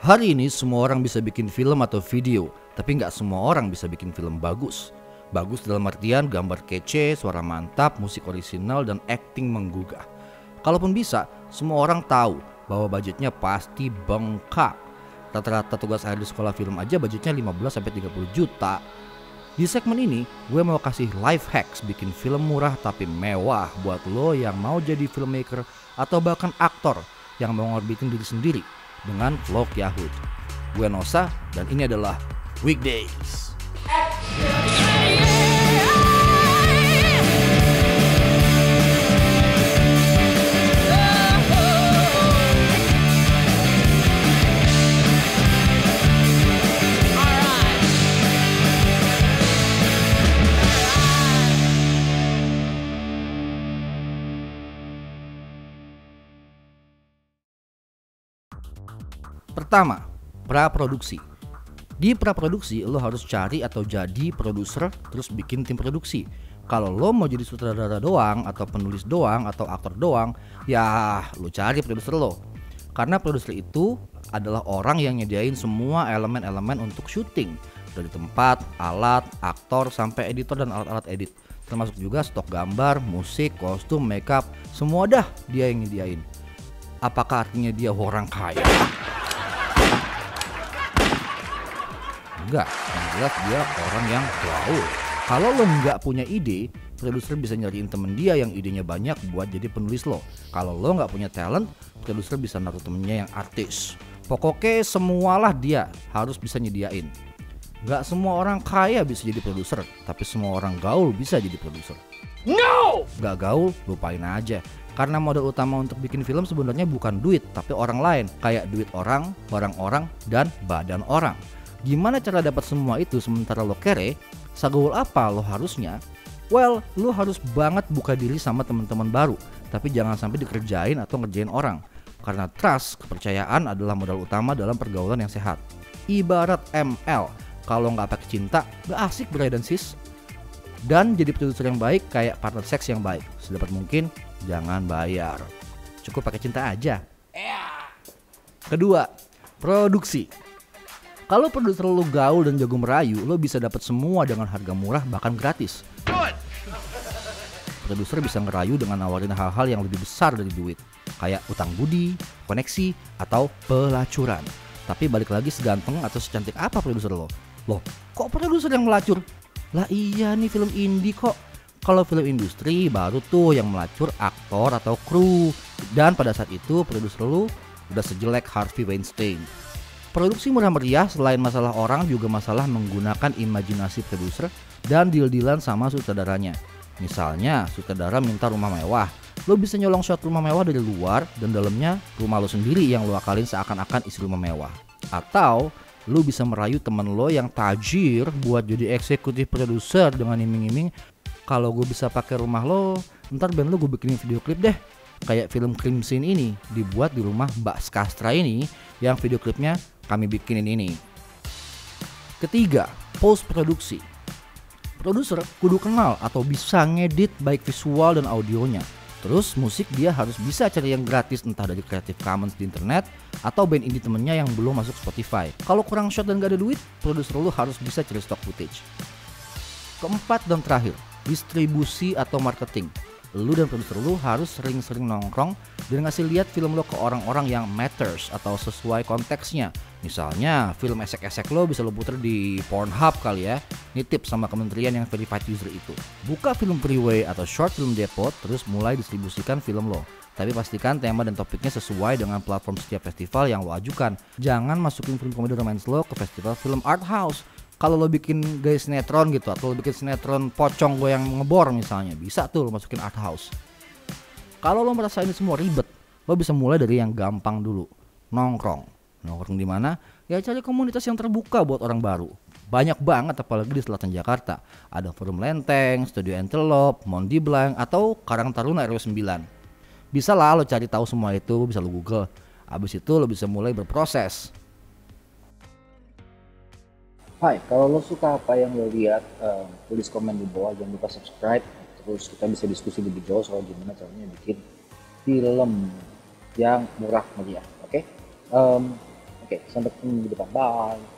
Hari ini semua orang bisa bikin film atau video, tapi nggak semua orang bisa bikin film bagus. Bagus dalam artian gambar kece, suara mantap, musik orisinal, dan acting menggugah. Kalaupun bisa, semua orang tahu bahwa budgetnya pasti bengkak. Rata-rata tugas akhir di sekolah film aja budgetnya 15-30 juta. Di segmen ini, gue mau kasih life hacks bikin film murah tapi mewah buat lo yang mau jadi filmmaker atau bahkan aktor yang mau ngorbitin diri sendiri dengan vlog Yahoo. Gue Nosa dan ini adalah Weekdays. Pertama, praproduksi. Di praproduksi lo harus cari atau jadi produser terus bikin tim produksi. Kalau lo mau jadi sutradara doang atau penulis doang atau aktor doang, ya lo cari produser lo. Karena produser itu adalah orang yang nyediain semua elemen-elemen untuk syuting dari tempat, alat, aktor sampai editor dan alat-alat edit. Termasuk juga stok gambar, musik, kostum, makeup, semua dah dia yang nyediain. Apakah artinya dia orang kaya? Enggak, yang jelas dia orang yang gaul. Kalau lo nggak punya ide, produser bisa nyariin temen dia yang idenya banyak buat jadi penulis lo. Kalau lo nggak punya talent, produser bisa naruh temennya yang artis. Pokoknya semualah dia harus bisa nyediain. Gak semua orang kaya bisa jadi produser, tapi semua orang gaul bisa jadi produser. No! Gak gaul, lupain aja. Karena modal utama untuk bikin film sebenarnya bukan duit, tapi orang lain. Kayak duit orang, orang-orang, dan badan orang. Gimana cara dapat semua itu sementara lo kere? Sagaul apa lo harusnya? Well, lo harus banget buka diri sama teman-teman baru, tapi jangan sampai dikerjain atau ngerjain orang. Karena trust, kepercayaan adalah modal utama dalam pergaulan yang sehat. Ibarat ML, kalau nggak pakai cinta, gak asik dan sis. Dan jadi produser yang baik kayak partner seks yang baik. Sedapat mungkin, jangan bayar. Cukup pakai cinta aja. Kedua, produksi. Kalau produser lu gaul dan jago merayu, lo bisa dapat semua dengan harga murah bahkan gratis. Produser bisa ngerayu dengan nawarin hal-hal yang lebih besar dari duit, kayak utang budi, koneksi, atau pelacuran. Tapi balik lagi seganteng atau secantik apa produser lo? Loh, kok produser yang melacur? Lah iya nih film indie kok. Kalau film industri baru tuh yang melacur aktor atau kru. Dan pada saat itu produser lu udah sejelek Harvey Weinstein. Produksi murah meriah selain masalah orang juga masalah menggunakan imajinasi produser dan deal-dealan sama sutradaranya. Misalnya, sutradara minta rumah mewah. Lo bisa nyolong shot rumah mewah dari luar dan dalamnya rumah lo sendiri yang lo akalin seakan-akan isi rumah mewah. Atau lo bisa merayu temen lo yang tajir buat jadi eksekutif produser dengan iming-iming kalau gue bisa pakai rumah lo, ntar band lo gue bikinin video klip deh. Kayak film Crimson ini dibuat di rumah Mbak Skastra ini yang video klipnya kami bikinin ini. Ketiga, post produksi. Produser kudu kenal atau bisa ngedit baik visual dan audionya. Terus musik dia harus bisa cari yang gratis entah dari Creative Commons di internet atau band indie temennya yang belum masuk Spotify. Kalau kurang shot dan gak ada duit, produser lu harus bisa cari stock footage. Keempat dan terakhir, distribusi atau marketing lu dan produser lu harus sering-sering nongkrong dan ngasih lihat film lo ke orang-orang yang matters atau sesuai konteksnya. Misalnya, film esek-esek lo bisa lo puter di Pornhub kali ya. Ini tips sama kementerian yang verified user itu. Buka film freeway atau short film depot terus mulai distribusikan film lo. Tapi pastikan tema dan topiknya sesuai dengan platform setiap festival yang lo ajukan. Jangan masukin film komedi romance lo ke festival film art house kalau lo bikin gaya sinetron gitu atau lo bikin sinetron pocong gue yang ngebor misalnya bisa tuh lo masukin art house. Kalau lo merasa ini semua ribet lo bisa mulai dari yang gampang dulu nongkrong. Nongkrong di mana? Ya cari komunitas yang terbuka buat orang baru. Banyak banget apalagi di selatan Jakarta. Ada forum Lenteng, Studio Antelope, Mondi Blank atau Karang Taruna RW 9 bisa lah lo cari tahu semua itu bisa lo google. Abis itu lo bisa mulai berproses Hai, kalau lo suka apa yang lo lihat, uh, tulis komen di bawah, jangan lupa subscribe. Terus kita bisa diskusi lebih jauh soal gimana caranya bikin film. yang murah meriah. Oke, Em, oke sampai ketemu di depan. Bye.